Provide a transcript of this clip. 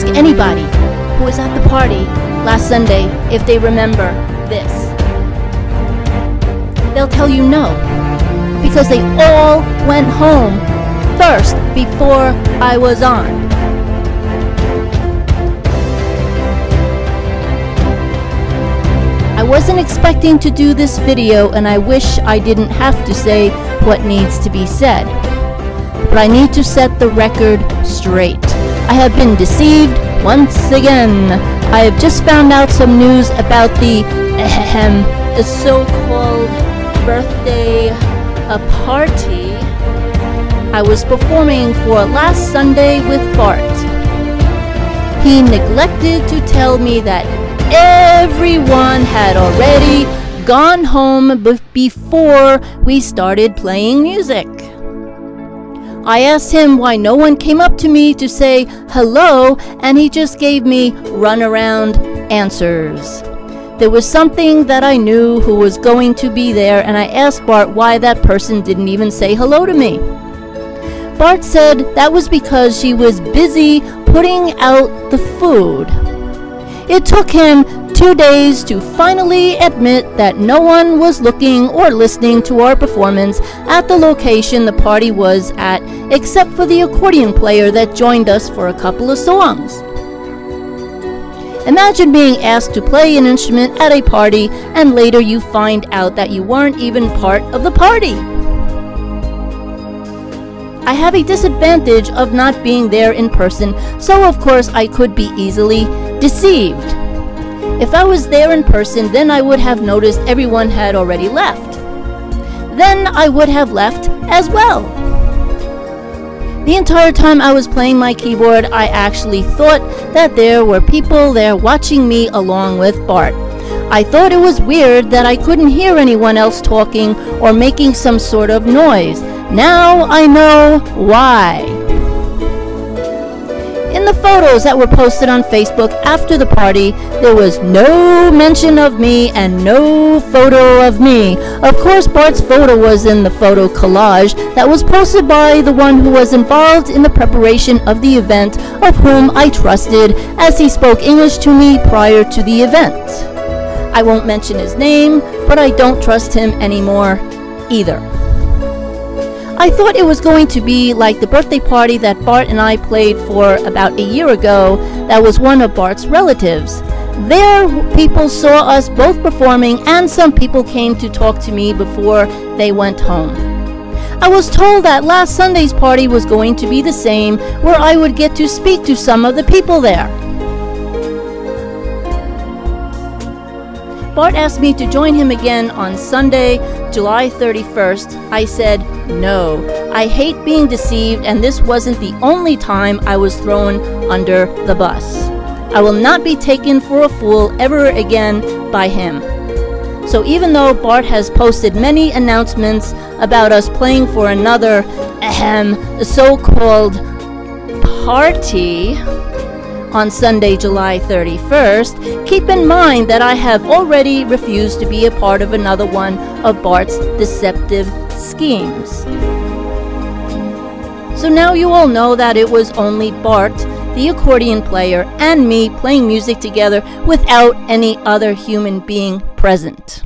ask anybody who was at the party last Sunday if they remember this. They'll tell you no, because they all went home first before I was on. I wasn't expecting to do this video and I wish I didn't have to say what needs to be said. But I need to set the record straight. I have been deceived once again. I have just found out some news about the ahem, the so-called birthday a party I was performing for last Sunday with Bart. He neglected to tell me that everyone had already gone home before we started playing music. I asked him why no one came up to me to say hello, and he just gave me runaround answers. There was something that I knew who was going to be there, and I asked Bart why that person didn't even say hello to me. Bart said that was because she was busy putting out the food. It took him two days to finally admit that no one was looking or listening to our performance at the location the party was at, except for the accordion player that joined us for a couple of songs. Imagine being asked to play an instrument at a party and later you find out that you weren't even part of the party. I have a disadvantage of not being there in person, so of course I could be easily deceived. If I was there in person, then I would have noticed everyone had already left. Then I would have left as well. The entire time I was playing my keyboard, I actually thought that there were people there watching me along with Bart. I thought it was weird that I couldn't hear anyone else talking or making some sort of noise. Now I know why. The photos that were posted on Facebook after the party, there was no mention of me and no photo of me. Of course, Bart's photo was in the photo collage that was posted by the one who was involved in the preparation of the event, of whom I trusted as he spoke English to me prior to the event. I won't mention his name, but I don't trust him anymore either. I thought it was going to be like the birthday party that Bart and I played for about a year ago that was one of Bart's relatives. There, people saw us both performing, and some people came to talk to me before they went home. I was told that last Sunday's party was going to be the same, where I would get to speak to some of the people there. Bart asked me to join him again on Sunday, July 31st. I said no. I hate being deceived, and this wasn't the only time I was thrown under the bus. I will not be taken for a fool ever again by him. So even though Bart has posted many announcements about us playing for another ahem, so-called party, on Sunday, July 31st, keep in mind that I have already refused to be a part of another one of Bart's deceptive schemes. So now you all know that it was only Bart, the accordion player, and me playing music together without any other human being present.